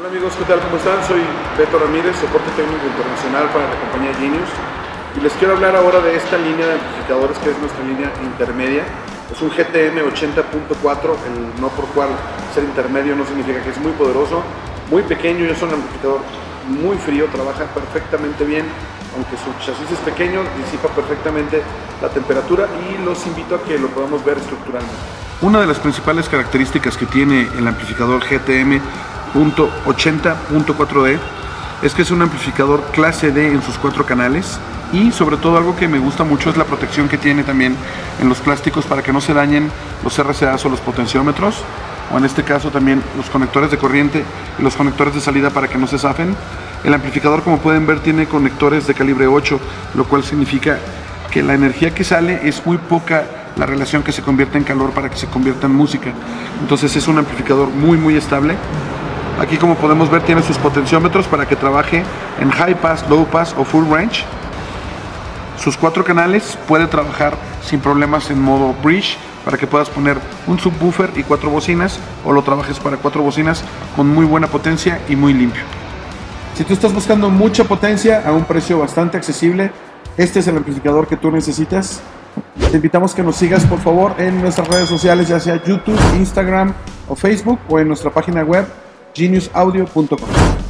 Hola amigos, ¿qué tal? ¿Cómo están? Soy Beto Ramírez, soporte técnico internacional para la compañía Genius. Y les quiero hablar ahora de esta línea de amplificadores que es nuestra línea intermedia. Es un GTM 80.4, el no por cual ser intermedio no significa que es muy poderoso, muy pequeño y es un amplificador muy frío, trabaja perfectamente bien, aunque su chasis es pequeño, disipa perfectamente la temperatura y los invito a que lo podamos ver estructuralmente. Una de las principales características que tiene el amplificador GTM .80.4D es que es un amplificador clase D en sus cuatro canales y sobre todo algo que me gusta mucho es la protección que tiene también en los plásticos para que no se dañen los RCAs o los potenciómetros o en este caso también los conectores de corriente y los conectores de salida para que no se zafen. El amplificador como pueden ver tiene conectores de calibre 8 lo cual significa que la energía que sale es muy poca la relación que se convierte en calor para que se convierta en música. Entonces es un amplificador muy muy estable Aquí como podemos ver tiene sus potenciómetros para que trabaje en high pass, low pass o full range. Sus cuatro canales puede trabajar sin problemas en modo bridge para que puedas poner un subwoofer y cuatro bocinas o lo trabajes para cuatro bocinas con muy buena potencia y muy limpio. Si tú estás buscando mucha potencia a un precio bastante accesible, este es el amplificador que tú necesitas. Te invitamos que nos sigas por favor en nuestras redes sociales, ya sea YouTube, Instagram o Facebook o en nuestra página web geniusaudio.com.